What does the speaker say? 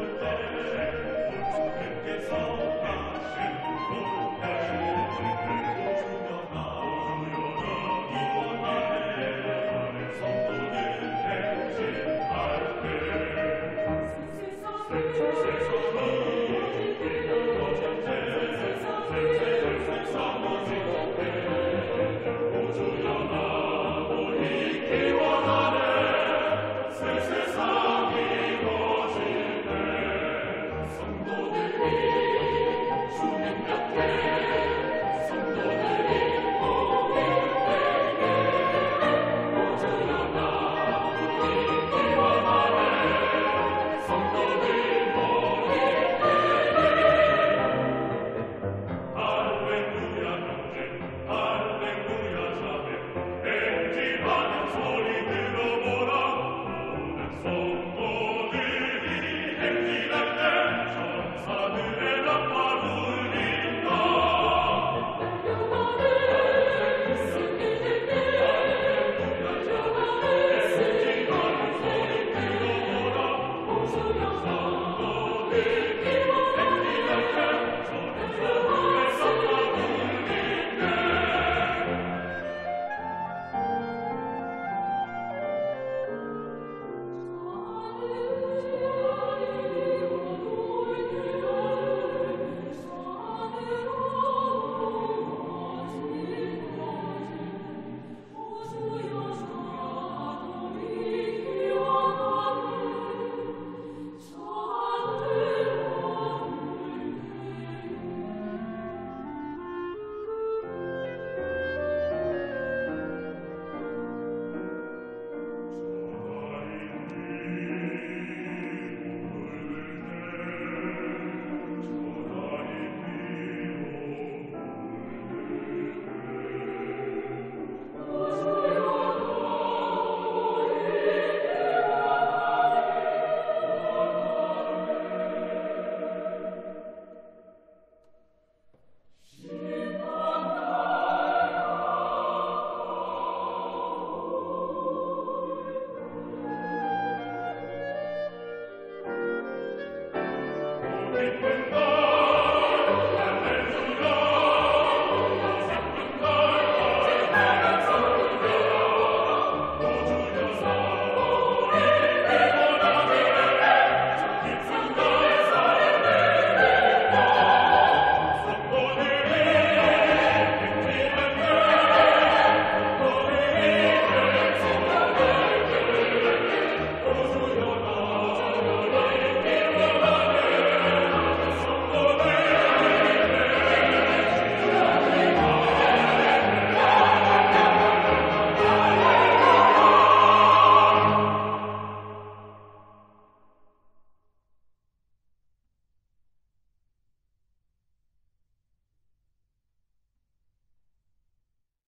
Thank you. Padre de.